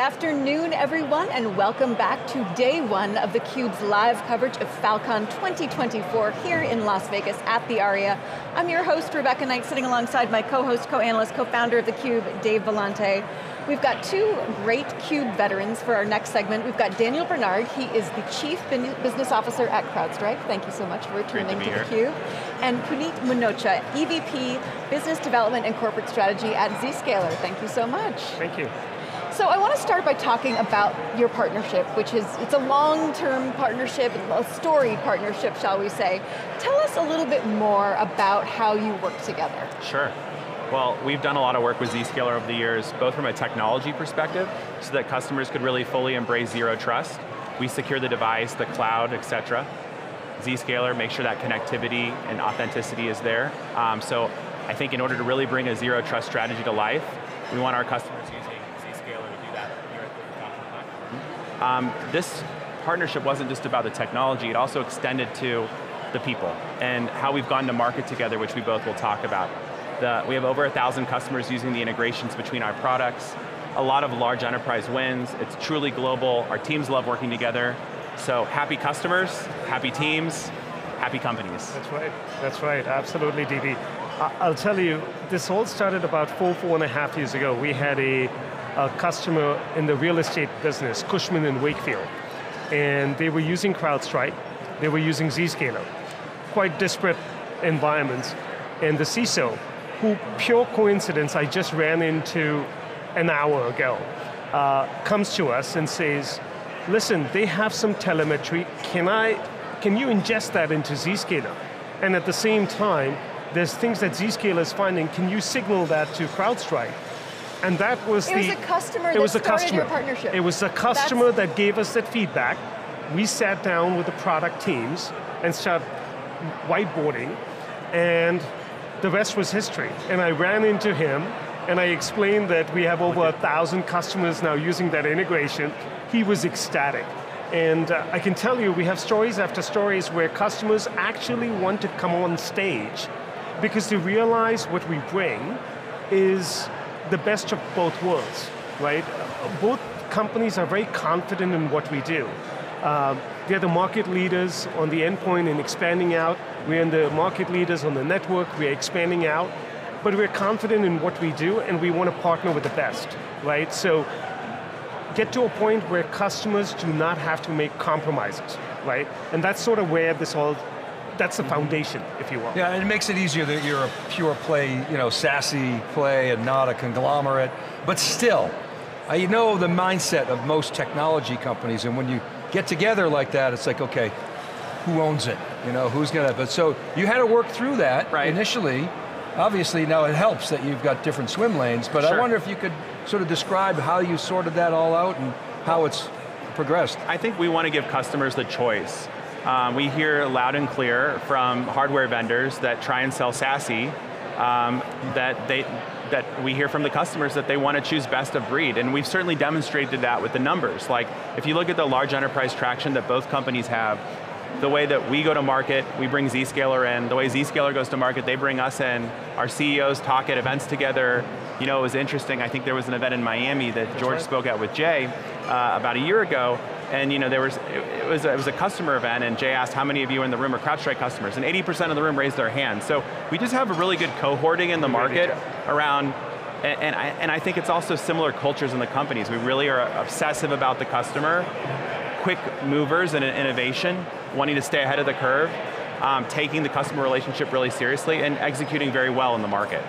afternoon, everyone, and welcome back to day one of theCUBE's live coverage of Falcon 2024 here in Las Vegas at the Aria. I'm your host, Rebecca Knight, sitting alongside my co-host, co-analyst, co-founder of theCUBE, Dave Vellante. We've got two great CUBE veterans for our next segment. We've got Daniel Bernard, he is the Chief Business Officer at CrowdStrike. Thank you so much for returning to, to theCUBE. And Punit Minocha, EVP, Business Development and Corporate Strategy at Zscaler. Thank you so much. Thank you. So I want to start by talking about your partnership, which is, it's a long-term partnership, a storied partnership, shall we say. Tell us a little bit more about how you work together. Sure. Well, we've done a lot of work with Zscaler over the years, both from a technology perspective, so that customers could really fully embrace zero trust. We secure the device, the cloud, et cetera. Zscaler, make sure that connectivity and authenticity is there. Um, so I think in order to really bring a zero trust strategy to life, we want our customers using Zscaler to do that here at the Falcon platform. Um, this partnership wasn't just about the technology, it also extended to the people and how we've gone to market together, which we both will talk about. The, we have over a thousand customers using the integrations between our products, a lot of large enterprise wins, it's truly global, our teams love working together, so happy customers, happy teams, happy companies. That's right, that's right, absolutely DB. I'll tell you, this all started about four, four and a half years ago. We had a, a customer in the real estate business, Cushman and Wakefield, and they were using CrowdStrike, they were using Zscaler, quite disparate environments, and the CISO who, pure coincidence, I just ran into an hour ago, uh, comes to us and says, listen, they have some telemetry, can I, can you ingest that into Zscaler? And at the same time, there's things that Zscaler is finding, can you signal that to CrowdStrike? And that was it the- It was a customer it was a customer. partnership. It was a customer That's that gave us that feedback. We sat down with the product teams and started whiteboarding, and the rest was history. And I ran into him, and I explained that we have over a thousand customers now using that integration. He was ecstatic. And uh, I can tell you, we have stories after stories where customers actually want to come on stage because they realize what we bring is the best of both worlds, right? Both companies are very confident in what we do. Uh, they're the market leaders on the endpoint and expanding out. We're in the market leaders on the network, we're expanding out. But we're confident in what we do and we want to partner with the best, right? So get to a point where customers do not have to make compromises, right? And that's sort of where this all, that's the foundation, if you will. Yeah, and it makes it easier that you're a pure play, you know, SASE play and not a conglomerate. But still, I know the mindset of most technology companies, and when you get together like that, it's like, okay, who owns it? You know, who's going to, but so you had to work through that right. initially. Obviously now it helps that you've got different swim lanes, but sure. I wonder if you could sort of describe how you sorted that all out and how it's progressed. I think we want to give customers the choice. Um, we hear loud and clear from hardware vendors that try and sell SASE um, that they that we hear from the customers that they want to choose best of breed, and we've certainly demonstrated that with the numbers. Like, if you look at the large enterprise traction that both companies have, the way that we go to market, we bring Zscaler in, the way Zscaler goes to market, they bring us in, our CEOs talk at events together, you know, it was interesting, I think there was an event in Miami that George spoke at with Jay uh, about a year ago, and you know, there was, it, was a, it was a customer event and Jay asked how many of you in the room are CrowdStrike customers, and 80% of the room raised their hands. So we just have a really good cohorting in the market around and, and, I, and I think it's also similar cultures in the companies. We really are obsessive about the customer, quick movers and innovation, wanting to stay ahead of the curve, um, taking the customer relationship really seriously, and executing very well in the market.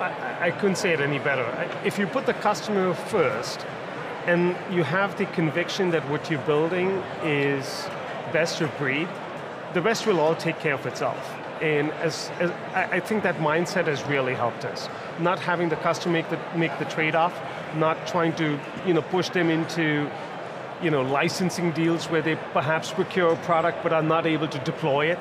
I, I couldn't say it any better. If you put the customer first, and you have the conviction that what you're building is best of breed, the rest will all take care of itself. And as, as, I think that mindset has really helped us. Not having the customer make the, make the trade-off, not trying to you know, push them into you know, licensing deals where they perhaps procure a product but are not able to deploy it.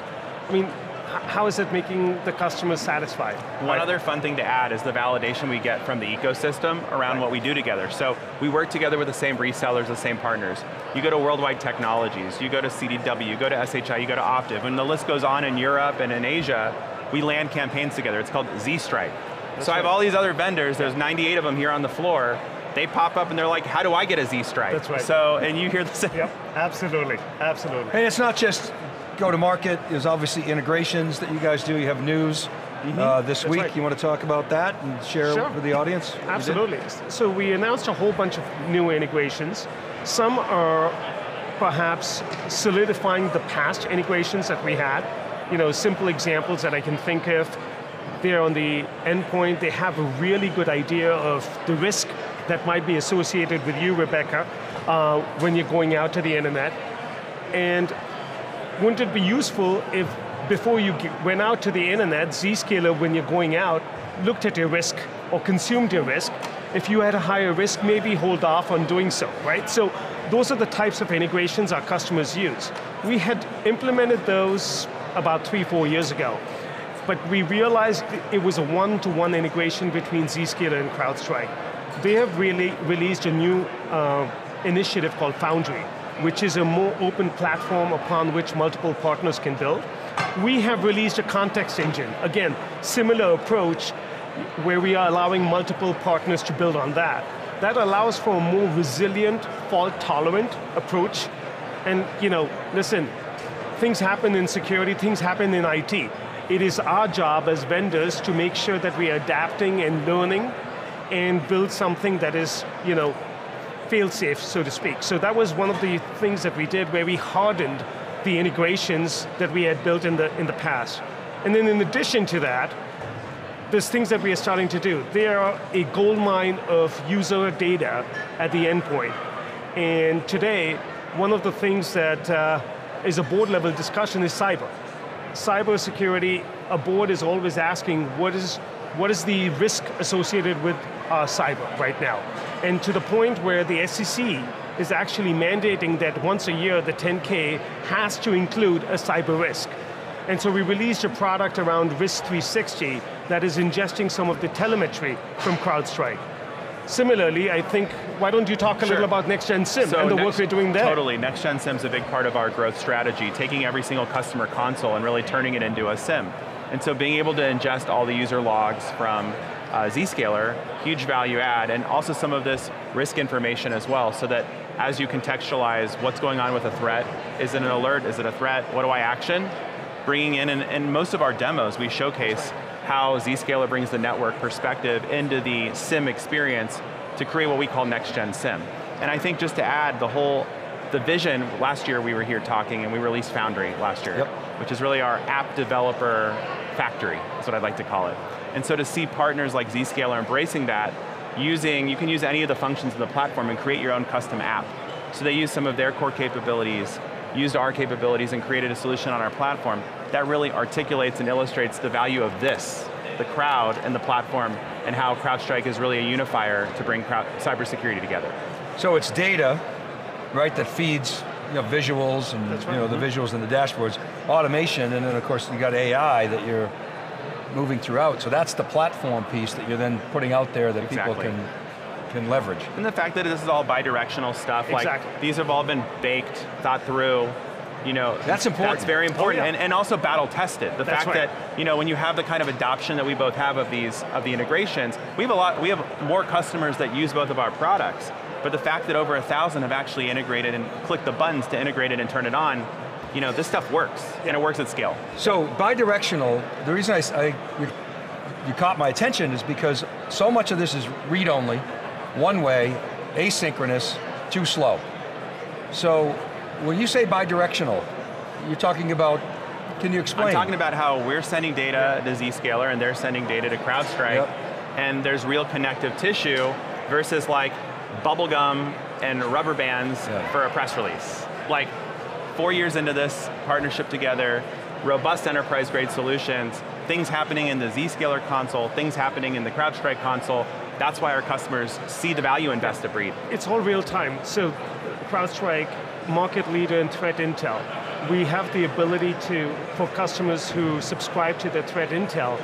I mean, how is it making the customer satisfied? One right. other fun thing to add is the validation we get from the ecosystem around right. what we do together. So we work together with the same resellers, the same partners. You go to Worldwide Technologies, you go to CDW, you go to SHI, you go to Optiv, and the list goes on in Europe and in Asia, we land campaigns together. It's called Z-Strike. so right. I have all these other vendors, there's 98 of them here on the floor, they pop up and they're like, how do I get a Z-Strike? That's right. So, and you hear the same. Yep, absolutely, absolutely. And it's not just go to market, there's obviously integrations that you guys do, you have news uh, this That's week. right. You want to talk about that and share Sure. with the audience? Absolutely. So we announced a whole bunch of new integrations. Some are perhaps solidifying the past integrations that we had. You know, simple examples that I can think of. They're on the endpoint, they have a really good idea of the risk that might be associated with you, Rebecca, uh, when you're going out to the internet. And wouldn't it be useful if before you went out to the internet, Zscaler, when you're going out, looked at your risk or consumed your risk? If you had a higher risk, maybe hold off on doing so, right? So those are the types of integrations our customers use. We had implemented those about three, four years ago, but we realized it was a one-to-one integration between Zscaler and CrowdStrike. They have really released a new uh, initiative called Foundry, which is a more open platform upon which multiple partners can build. We have released a context engine. Again, similar approach where we are allowing multiple partners to build on that. That allows for a more resilient, fault-tolerant approach. And you know, listen, things happen in security, things happen in IT. It is our job as vendors to make sure that we are adapting and learning and build something that is, you know, fail-safe, so to speak. So that was one of the things that we did where we hardened the integrations that we had built in the, in the past. And then in addition to that, there's things that we are starting to do. They are a gold mine of user data at the endpoint. And today, one of the things that uh, is a board level discussion is cyber. Cyber security, a board is always asking what is, what is the risk associated with uh, cyber right now? And to the point where the SEC is actually mandating that once a year the 10K has to include a cyber risk. And so we released a product around Risk 360 that is ingesting some of the telemetry from CrowdStrike. Similarly, I think, why don't you talk a Sure. little about Next Gen SIEM and the work next- we're doing there? Totally, Next Gen SIEM's a big part of our growth strategy, taking every single customer console and really turning it into a SIEM. And so being able to ingest all the user logs from uh, Zscaler, huge value add, and also some of this risk information as well, so that as you contextualize what's going on with a threat, is it an alert, is it a threat, what do I action? Bringing in, and in most of our demos, we showcase how Zscaler brings the network perspective into the SIEM experience to create what we call next gen SIEM. And I think just to add the whole, the vision, last year we were here talking and we released Foundry last year, Yep. which is really our app developer factory, is what I'd like to call it. And so to see partners like Zscaler embracing that, using, you can use any of the functions in the platform and create your own custom app. So they use some of their core capabilities, used our capabilities and created a solution on our platform that really articulates and illustrates the value of this, the crowd and the platform, and how CrowdStrike is really a unifier to bring crowd, cybersecurity together. So it's data, right, that feeds you know, visuals and That's you know, the mm-hmm. visuals and the dashboards, automation, and then of course you got AI that you're moving throughout. So that's the platform piece that you're then putting out there that Exactly. people can, can leverage. And the fact that this is all bi-directional stuff, Exactly. like these have all been baked, thought through, you know. That's important. That's very oh, important, Oh, yeah. and, and also battle tested. The That's fact right. that, you know, when you have the kind of adoption that we both have of these, of the integrations, we have a lot, we have more customers that use both of our products, but the fact that over a thousand have actually integrated and clicked the buttons to integrate it and turn it on, you know, this stuff works, and it works at scale. So bidirectional, the reason I, I- you, you caught my attention is because so much of this is read-only, one way, asynchronous, too slow. So when you say bidirectional, you're talking about, can you explain? I'm talking about how we're sending data to Zscaler and they're sending data to CrowdStrike, Yep. and there's real connective tissue versus like bubblegum and rubber bands Yeah. for a press release. Like four years into this partnership together, robust enterprise grade solutions, things happening in the Zscaler console, things happening in the CrowdStrike console, that's why our customers see the value in best of breed. It's all real time. So CrowdStrike, market leader in threat intel. We have the ability to, for customers who subscribe to the threat intel,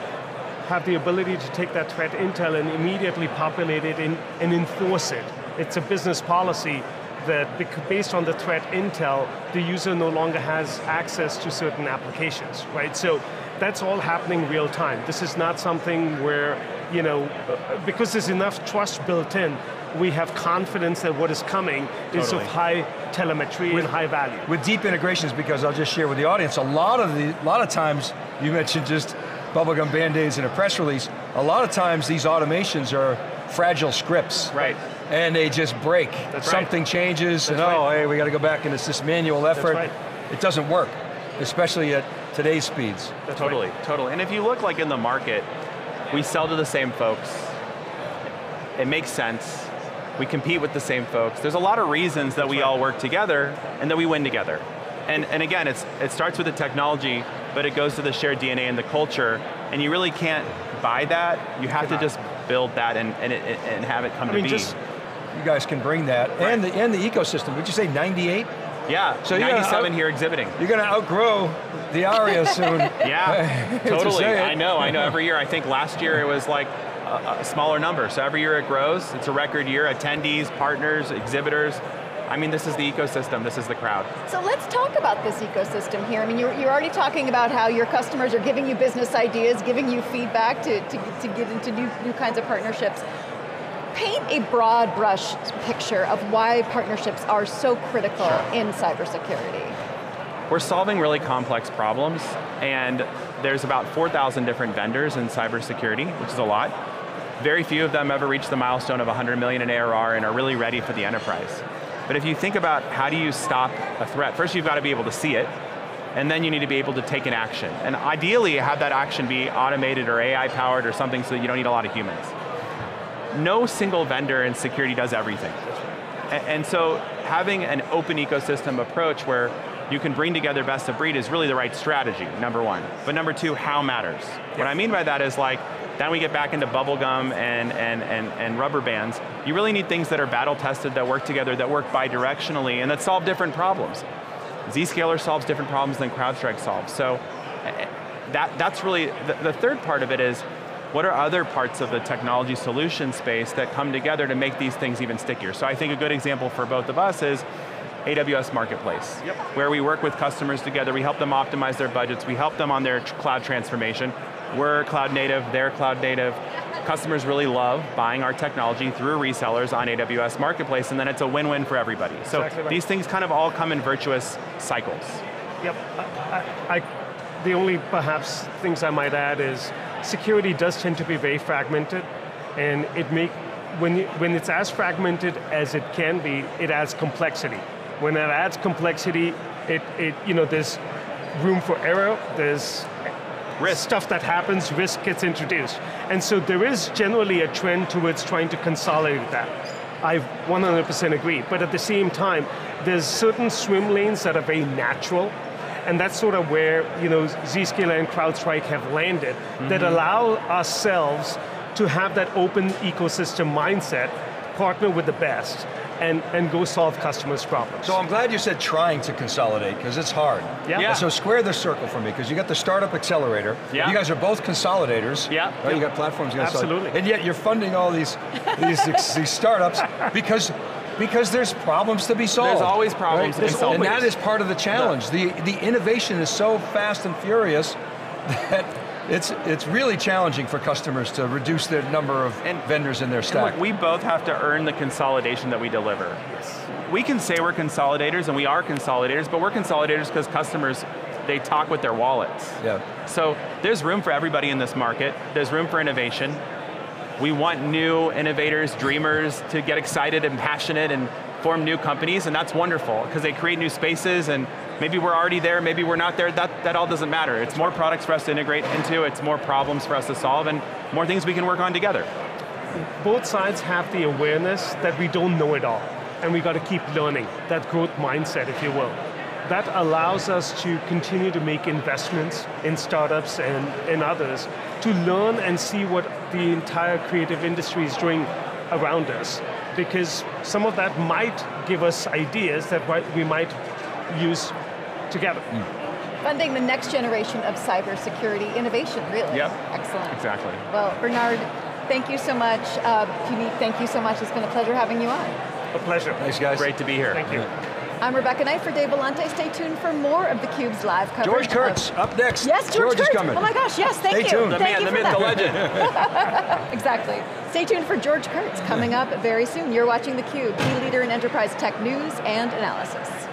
have the ability to take that threat intel and immediately populate it in, and enforce it. It's a business policy that based on the threat intel, the user no longer has access to certain applications, right? So that's all happening real time. This is not something where, you know, because there's enough trust built in, we have confidence that what is coming totally. is of high telemetry with, and high value. With deep integrations, because I'll just share with the audience, a lot of the, a lot of times, you mentioned just bubblegum band-aids in a press release, a lot of times these automations are fragile scripts. Right. And they just break. That's Something right. changes, That's and oh, right. hey, we got to go back into this manual effort. Right. It doesn't work, especially at today's speeds. That's totally, totally. And if you look like in the market, we sell to the same folks. It makes sense. We compete with the same folks. There's a lot of reasons that That's we all work together and that we win together. And, and again, it's, it starts with the technology, but it goes to the shared DNA and the culture, and you really can't buy that. You have to just build that and, and, it, and have it come I to mean, be. Just, you guys can bring that, right. and, the, and the ecosystem. Would you say 98? Yeah, so 97 out, here exhibiting. You're going to outgrow the Aria soon. yeah, totally. To I know, I know. Every year, I think last year it was like a, a smaller number. So every year it grows. It's a record year. Attendees, partners, exhibitors. I mean, this is the ecosystem, this is the crowd. So let's talk about this ecosystem here. I mean, you're, you're already talking about how your customers are giving you business ideas, giving you feedback to, to, to get into new, new kinds of partnerships. Paint a broad brush picture of why partnerships are so critical sure. in cybersecurity. We're solving really complex problems, and there's about 4,000 different vendors in cybersecurity, which is a lot. Very few of them ever reach the milestone of 100 million in ARR and are really ready for the enterprise. But if you think about how do you stop a threat, first you've got to be able to see it, and then you need to be able to take an action. And ideally have that action be automated or AI powered or something so that you don't need a lot of humans. No single vendor in security does everything. And so having an open ecosystem approach where you can bring together best of breed is really the right strategy, number one. But number two, how matters. What I mean by that is like, then we get back into bubblegum and, and, and, and rubber bands. You really need things that are battle tested, that work together, that work bidirectionally, and that solve different problems. Zscaler solves different problems than CrowdStrike solves. So that, that's really, the, the third part of it is, what are other parts of the technology solution space that come together to make these things even stickier? So I think a good example for both of us is AWS Marketplace, yep. where we work with customers together, we help them optimize their budgets, we help them on their cloud transformation. We're cloud native, they're cloud native. Customers really love buying our technology through resellers on AWS Marketplace, and then it's a win-win for everybody. So exactly right. these things kind of all come in virtuous cycles. Yep, I, I, the only perhaps things I might add is security does tend to be very fragmented, and it make, when, you, when it's as fragmented as it can be, it adds complexity. When it adds complexity, it, it you know, there's room for error, there's risk. stuff that happens, risk gets introduced. And so there is generally a trend towards trying to consolidate that. I 100% agree, but at the same time, there's certain swim lanes that are very natural, and that's sort of where you know, Zscaler and CrowdStrike have landed, mm -hmm. that mm-hmm. allow ourselves to have that open ecosystem mindset, partner with the best, and, and go solve customers' problems. So I'm glad you said trying to consolidate, because it's hard. Yeah. yeah. so square the circle for me, because you got the startup accelerator, yeah. you guys are both consolidators. Yeah. Right? You got platforms you Absolutely. And yet you're funding all these, these, these startups because because there's problems to be solved. There's always problems right? To there's be solved. And that is part of the challenge. The, the innovation is so fast and furious that it's, it's really challenging for customers to reduce the number of and, vendors in their stack. Look, we both have to earn the consolidation that we deliver. Yes. We can say we're consolidators, and we are consolidators, but we're consolidators because customers, they talk with their wallets. Yeah. So there's room for everybody in this market. There's room for innovation. We want new innovators, dreamers to get excited and passionate and form new companies, and that's wonderful, because they create new spaces and maybe we're already there, maybe we're not there, that, that all doesn't matter. It's more products for us to integrate into, it's more problems for us to solve, and more things we can work on together. Both sides have the awareness that we don't know it all, and we got to keep learning, that growth mindset, if you will. That allows us to continue to make investments in startups and, and others to learn and see what the entire creative industry is doing around us because some of that might give us ideas that we might use together. Mm. Funding the next generation of cybersecurity innovation, really. Yep. Excellent. Exactly. Well, Bernard, thank you so much. Uh, Punit, thank you so much. It's been a pleasure having you on. A pleasure. Thanks, guys. Great to be here. Thank you. I'm Rebecca Knight for Dave Vellante. Stay tuned for more of theCUBE's live coverage. George Kurtz, of- up next. Yes, George, is Kurtz. coming. Oh my gosh, yes, thank Stay you. tuned. The Thank man, you the for myth, the legend. Exactly. Stay tuned for George Kurtz coming up very soon. You're watching theCUBE, key leader in enterprise tech news and analysis.